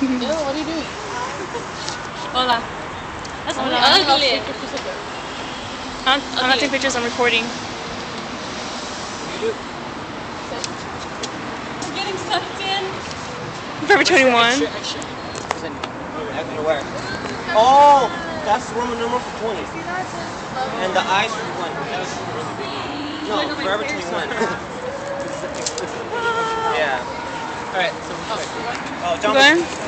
Yo, what are you doing? Hola. That's Hola. ugly. I'm, I'm not taking pictures, I'm recording. I'm getting sucked in. Forever 21. Where? Oh, that's the Roman numeral for 20. And the eyes for 1. No, Forever 21. yeah. Alright, so. Oh, jump. Go ahead.